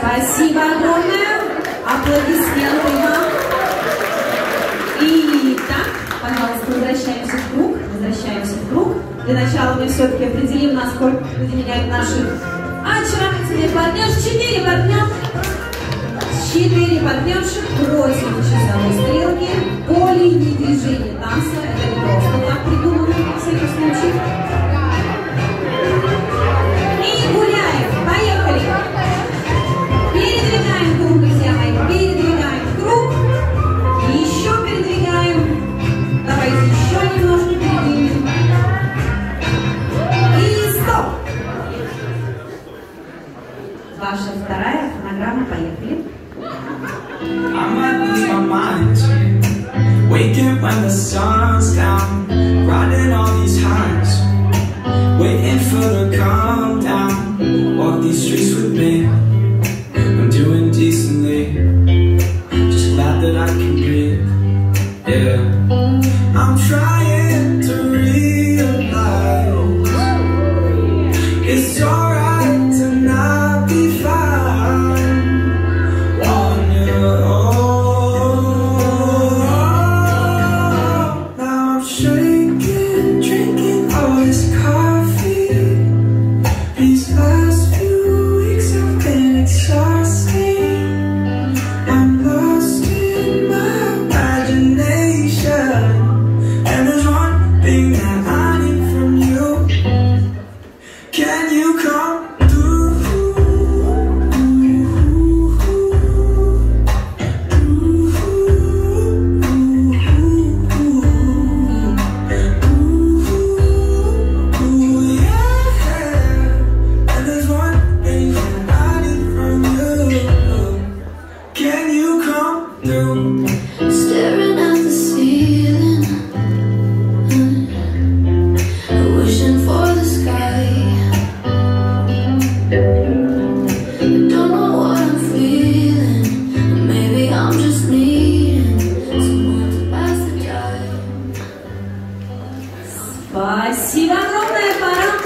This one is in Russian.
Спасибо огромное. Аплодисменты вам. Итак, пожалуйста, возвращаемся в круг. Возвращаемся в круг. Для начала мы все-таки определим, насколько выделяют наши очаровательные партнерши. Четыре партнер. Четыре партнерши против часовой стрелки по линии движение танца. Это не просто так придумано. I'm at least my mind Waking when the sun's down Riding all these highs. Waiting for the calm down. Walk these streets with me. Ay, si sí, vamos preparando.